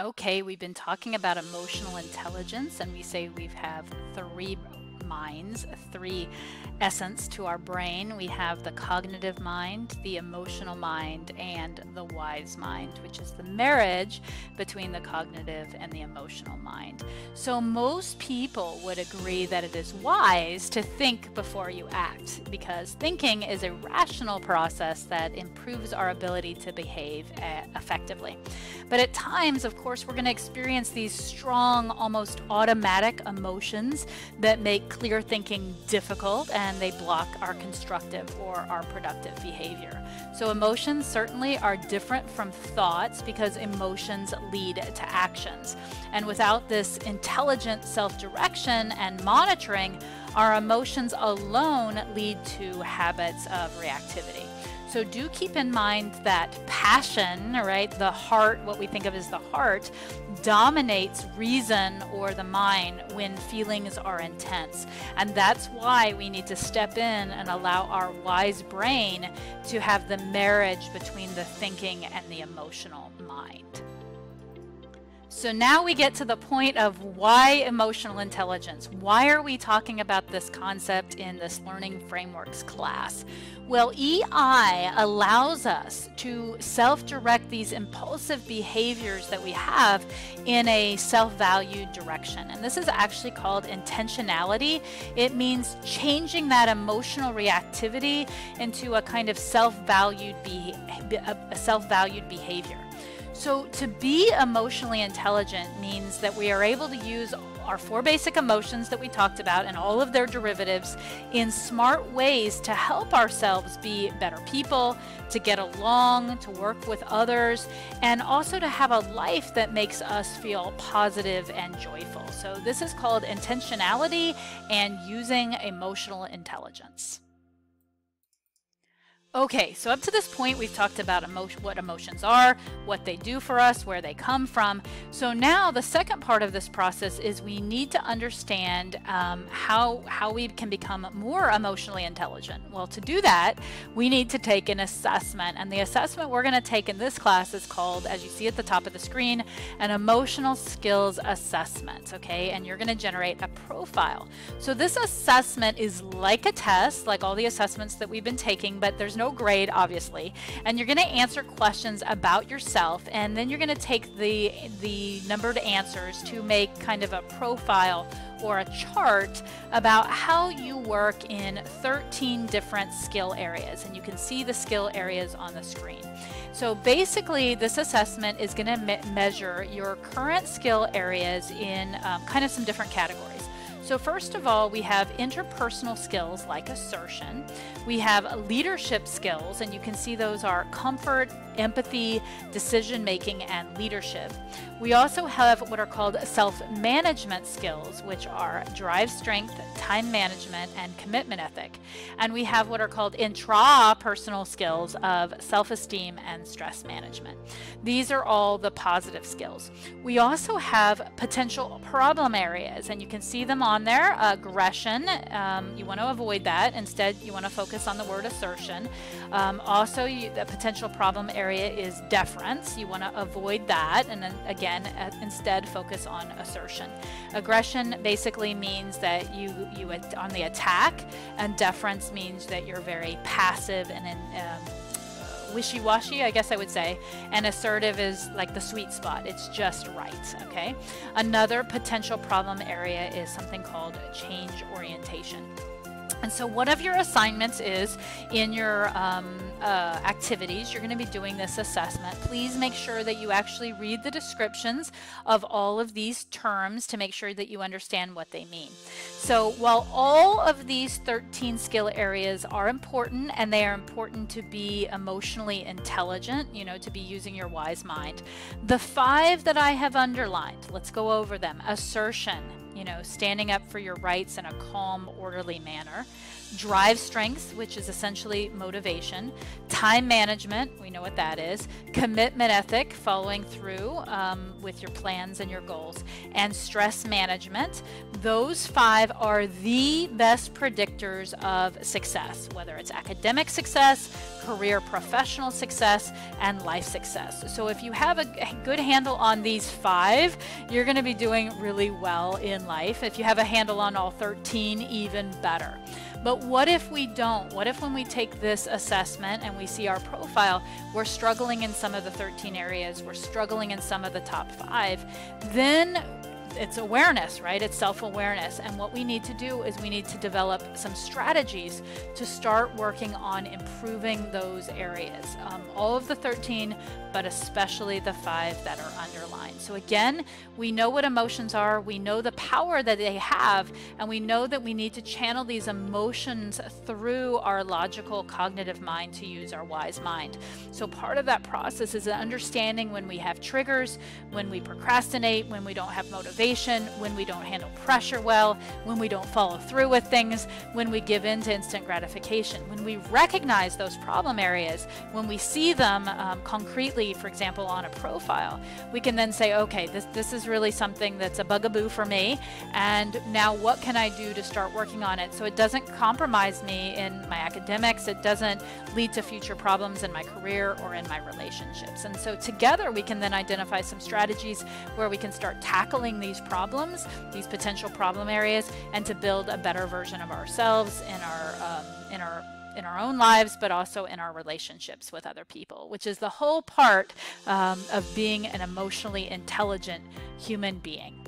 Okay, we've been talking about emotional intelligence, and we say we have three minds, three essence to our brain. We have the cognitive mind, the emotional mind, and the wise mind, which is the marriage between the cognitive and the emotional mind. So, most people would agree that it is wise to think before you act because thinking is a rational process that improves our ability to behave uh, effectively. But at times, of course, we're going to experience these strong, almost automatic emotions that make clear thinking difficult and they block our constructive or our productive behavior. So, emotions certainly are different from thoughts because emotions lead to actions. And without this intelligent self direction and monitoring, our emotions alone lead to habits of reactivity. So do keep in mind that passion, right, the heart, what we think of as the heart, dominates reason or the mind when feelings are intense. And that's why we need to step in and allow our wise brain to have the marriage between the thinking and the emotional mind. So now we get to the point of why emotional intelligence. Why are we talking about this concept in this learning frameworks class? Well, EI allows us to self direct these impulsive behaviors that we have in a self valued direction. And this is actually called intentionality. It means changing that emotional reactivity into a kind of self valued be- self valued behavior. So, to be emotionally intelligent means that we are able to use our four basic emotions that we talked about and all of their derivatives in smart ways to help ourselves be better people, to get along, to work with others, and also to have a life that makes us feel positive and joyful. So, this is called intentionality and using emotional intelligence. Okay, so up to this point, we've talked about emotion, what emotions are, what they do for us, where they come from. So now the second part of this process is we need to understand um, how, how we can become more emotionally intelligent. Well, to do that, we need to take an assessment. And the assessment we're going to take in this class is called, as you see at the top of the screen, an emotional skills assessment. Okay, and you're going to generate a profile. So this assessment is like a test, like all the assessments that we've been taking, but there's no grade, obviously, and you're going to answer questions about yourself, and then you're going to take the the numbered answers to make kind of a profile or a chart about how you work in 13 different skill areas, and you can see the skill areas on the screen. So basically, this assessment is going to me measure your current skill areas in um, kind of some different categories. So first of all, we have interpersonal skills like assertion. We have leadership skills, and you can see those are comfort, empathy, decision making, and leadership. We also have what are called self management skills, which are drive strength, time management, and commitment ethic. And we have what are called intrapersonal skills of self esteem and stress management. These are all the positive skills. We also have potential problem areas, and you can see them on there. Aggression, um, you want to avoid that. Instead, you want to focus on the word assertion. Um, also, you, the potential problem area is deference. You want to avoid that. And then again, uh, instead focus on assertion. Aggression basically means that you, you on the attack, and deference means that you're very passive and um, wishy-washy i guess i would say and assertive is like the sweet spot. It's just right okay? Another potential problem area is something called change orientation and so one of your assignments is in your um, uh, activities, you're going to be doing this assessment. Please make sure that you actually read the descriptions of all of these terms to make sure that you understand what they mean. So while all of these 13 skill areas are important and they are important to be emotionally intelligent, you know, to be using your wise mind, the five that I have underlined, let's go over them. Assertion, you know, standing up for your rights in a calm, orderly manner. Drive strength, which is essentially motivation, time management, we know what that is, commitment ethic, following through um, with your plans and your goals, and stress management. Those five are the best predictors of success, whether it's academic success, career professional success, and life success. So if you have a good handle on these five, you're going to be doing really well in life. If you have a handle on all 13, even better. But what if we don't? What if when we take this assessment and we see our profile, we're struggling in some of the 13 areas, we're struggling in some of the top five, then it's awareness, right? It's self-awareness. And what we need to do is we need to develop some strategies to start working on improving those areas. Um, all of the 13, but especially the five that are underlined. So again, we know what emotions are, we know the power that they have, and we know that we need to channel these emotions through our logical cognitive mind to use our wise mind. So part of that process is understanding when we have triggers, when we procrastinate, when we don't have motivation motivation, when we don't handle pressure well, when we don't follow through with things, when we give in to instant gratification. When we recognize those problem areas, when we see them um, concretely, for example, on a profile, we can then say, okay, this, this is really something that's a bugaboo for me, and now what can I do to start working on it so it doesn't compromise me in my academics, it doesn't lead to future problems in my career or in my relationships. And so together we can then identify some strategies where we can start tackling these these problems, these potential problem areas, and to build a better version of ourselves in our um, in our in our own lives, but also in our relationships with other people, which is the whole part um, of being an emotionally intelligent human being.